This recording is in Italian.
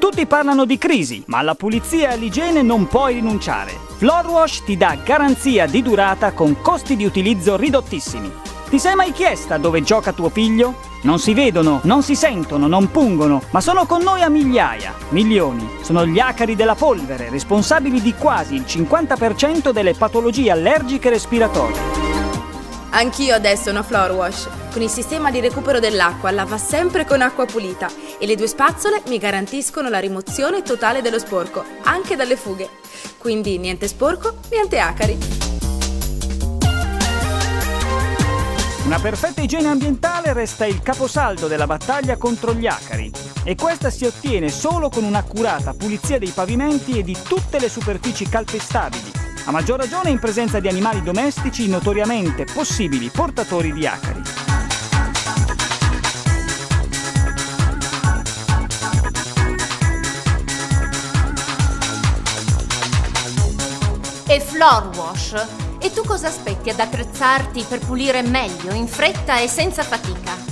Tutti parlano di crisi, ma alla pulizia e all'igiene non puoi rinunciare. Floorwash ti dà garanzia di durata con costi di utilizzo ridottissimi. Ti sei mai chiesta dove gioca tuo figlio? Non si vedono, non si sentono, non pungono, ma sono con noi a migliaia, milioni. Sono gli acari della polvere, responsabili di quasi il 50% delle patologie allergiche respiratorie. Anch'io adesso ho una Floor Wash. Con il sistema di recupero dell'acqua lava sempre con acqua pulita e le due spazzole mi garantiscono la rimozione totale dello sporco, anche dalle fughe. Quindi niente sporco, niente acari. Una perfetta igiene ambientale resta il caposaldo della battaglia contro gli acari e questa si ottiene solo con un'accurata pulizia dei pavimenti e di tutte le superfici calpestabili, a maggior ragione in presenza di animali domestici notoriamente possibili portatori di acari. E Floor Wash? E tu cosa aspetti ad attrezzarti per pulire meglio, in fretta e senza fatica?